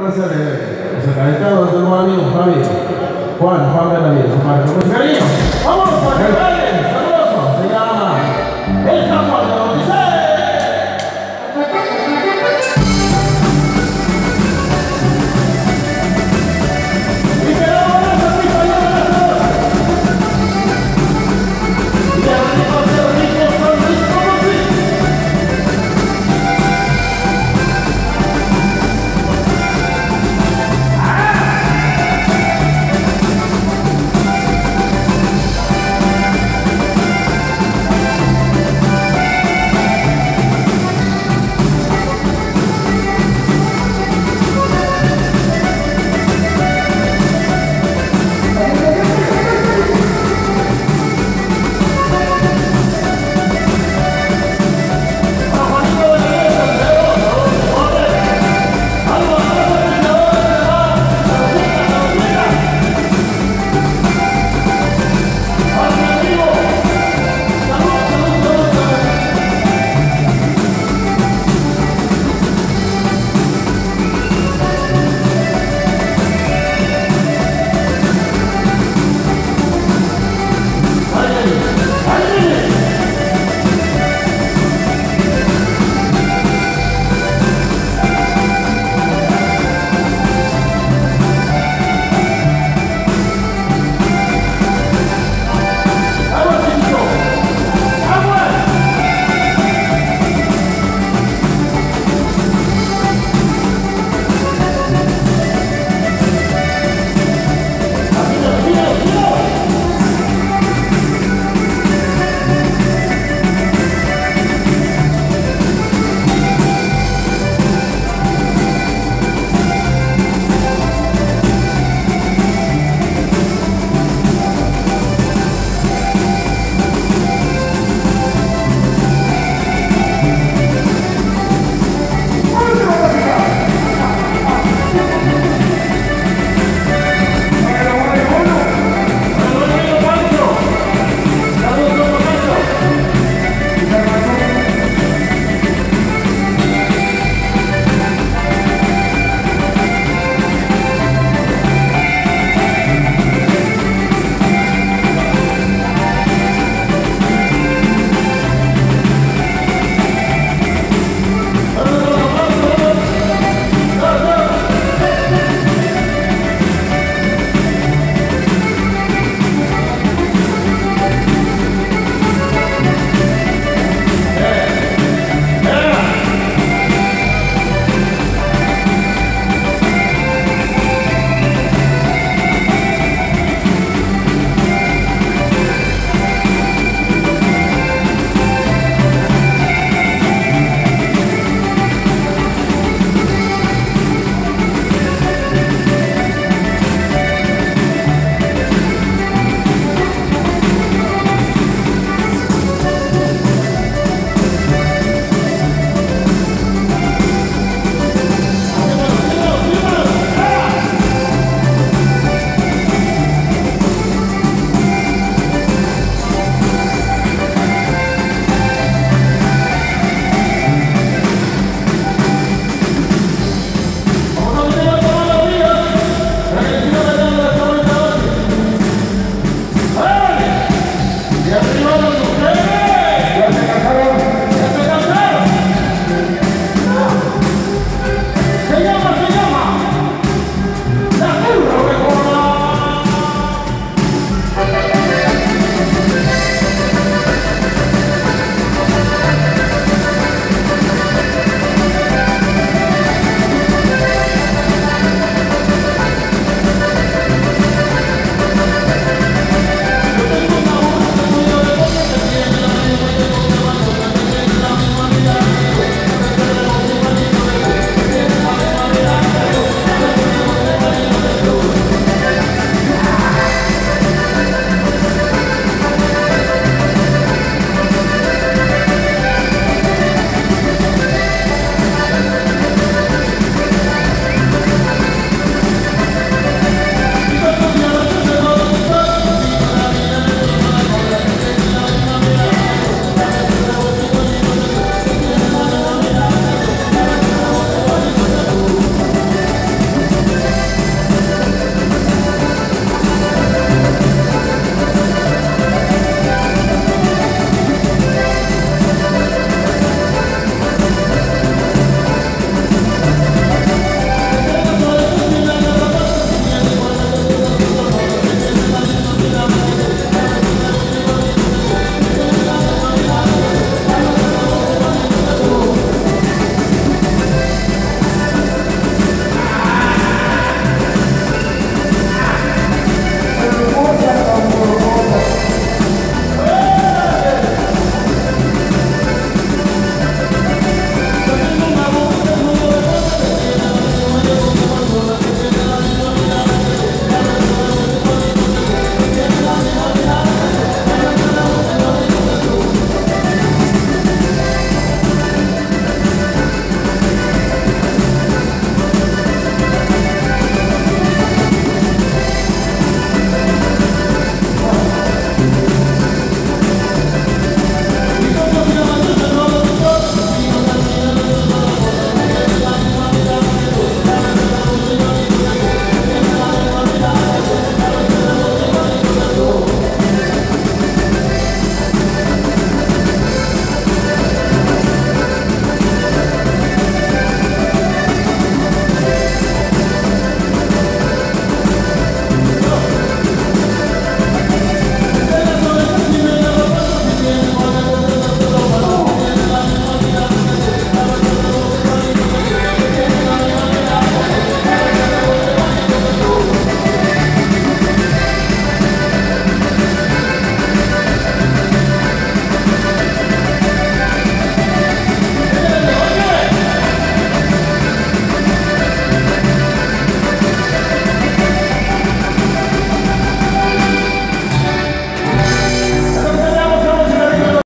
raza de los acalentados de nuevo. Juan, Juan Marco. Pues cariño, vamos a.